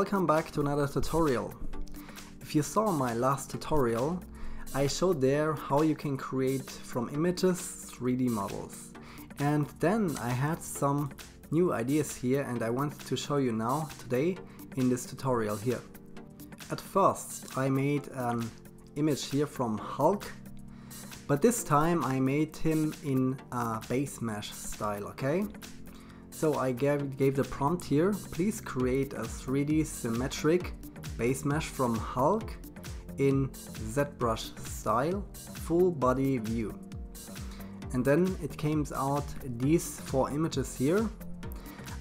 Welcome back to another tutorial. If you saw my last tutorial, I showed there how you can create from images 3D models. And then I had some new ideas here and I wanted to show you now today in this tutorial here. At first I made an image here from Hulk but this time I made him in a base mesh style, okay? So I gave, gave the prompt here, please create a 3D symmetric base mesh from Hulk in ZBrush style, full body view. And then it came out these four images here.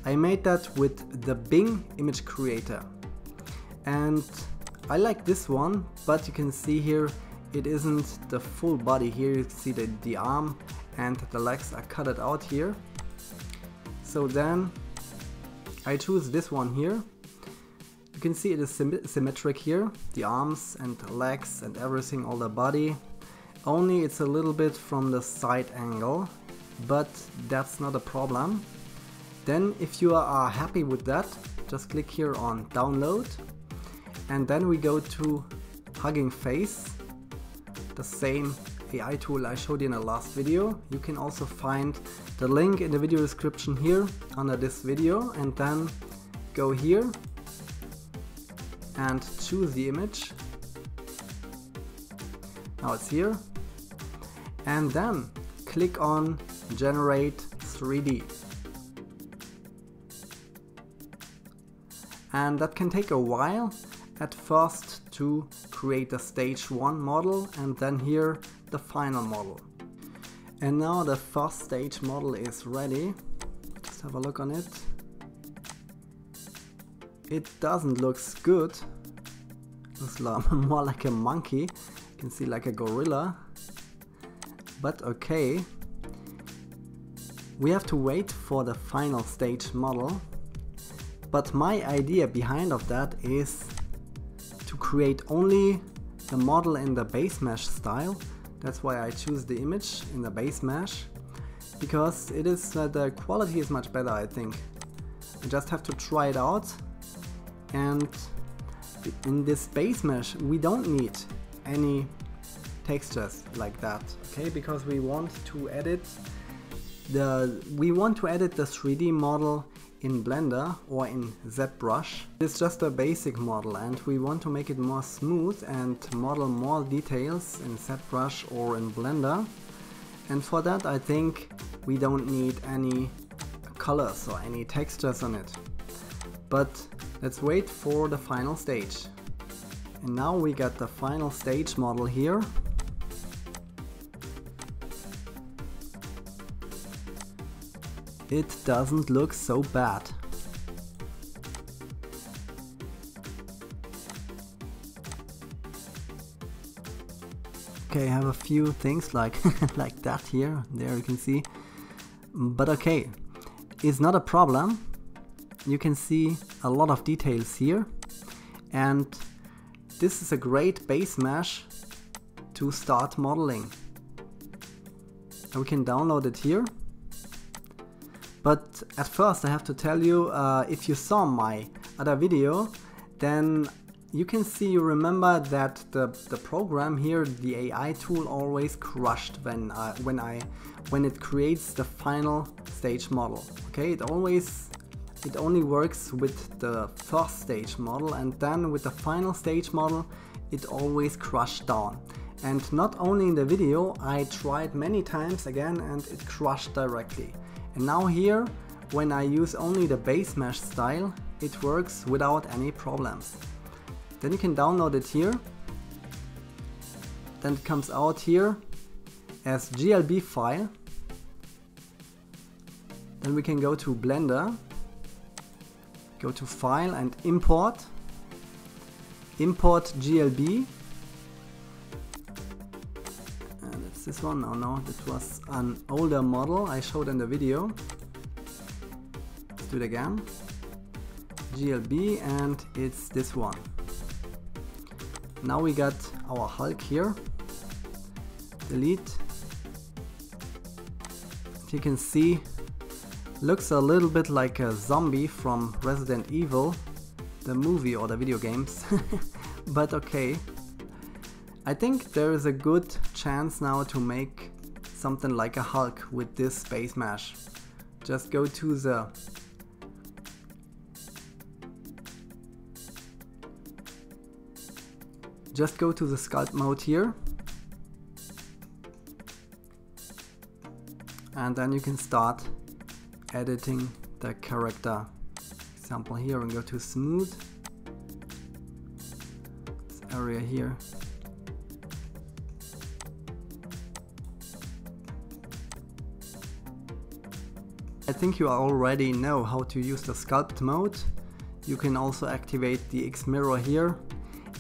I made that with the Bing image creator. And I like this one, but you can see here it isn't the full body here you see the, the arm and the legs are cut out here so then I choose this one here. You can see it is symmetric here. The arms and legs and everything all the body. Only it's a little bit from the side angle but that's not a problem. Then if you are happy with that just click here on download. And then we go to Hugging Face the same AI tool I showed you in the last video. You can also find the link in the video description here under this video and then go here and choose the image. Now it's here. And then click on generate 3D. And that can take a while at first to create the stage 1 model and then here the final model. And now the first stage model is ready. Just have a look on it. It doesn't look good. Looks more like a monkey. You can see like a gorilla. But okay. We have to wait for the final stage model. But my idea behind of that is to create only the model in the base mesh style. That's why I choose the image in the base mesh because it is uh, the quality is much better I think. I just have to try it out and in this base mesh we don't need any textures like that okay because we want to edit the we want to edit the 3D model in Blender or in ZBrush. It's just a basic model and we want to make it more smooth and model more details in ZBrush or in Blender. And for that I think we don't need any colors or any textures on it. But let's wait for the final stage. And now we got the final stage model here it doesn't look so bad. Okay, I have a few things like like that here, there you can see. But okay, it's not a problem. You can see a lot of details here. And this is a great base mesh to start modeling. And we can download it here but at first I have to tell you, uh, if you saw my other video, then you can see, you remember that the, the program here, the AI tool always crushed when, uh, when, I, when it creates the final stage model. Okay, it always, it only works with the first stage model and then with the final stage model, it always crushed down. And not only in the video, I tried many times again and it crushed directly. And now here, when I use only the base mesh style, it works without any problems. Then you can download it here. Then it comes out here as GLB file. Then we can go to Blender, go to File and Import. Import GLB this one? No, no, that was an older model I showed in the video. Let's do it again. GLB and it's this one. Now we got our Hulk here. Delete. As you can see, looks a little bit like a zombie from Resident Evil. the movie or the video games, but okay. I think there is a good chance now to make something like a Hulk with this base mesh. Just go to the just go to the sculpt mode here. And then you can start editing the character example here and go to smooth. This area here think you already know how to use the sculpt mode you can also activate the X mirror here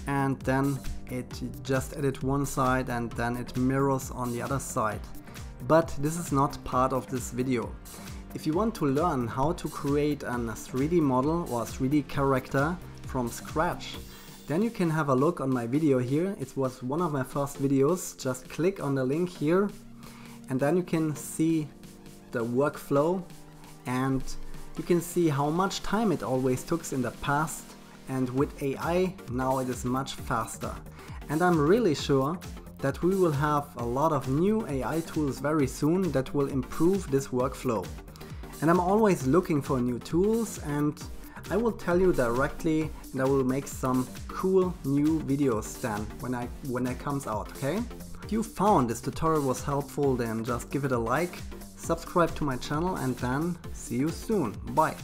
and then it just edit one side and then it mirrors on the other side. But this is not part of this video. If you want to learn how to create a 3D model or 3D character from scratch, then you can have a look on my video here. It was one of my first videos. Just click on the link here and then you can see the workflow and you can see how much time it always took in the past and with AI now it is much faster. And I'm really sure that we will have a lot of new AI tools very soon that will improve this workflow. And I'm always looking for new tools and I will tell you directly and I will make some cool new videos then when I when it comes out, okay? If you found this tutorial was helpful then just give it a like, subscribe to my channel and then see you soon. Bye!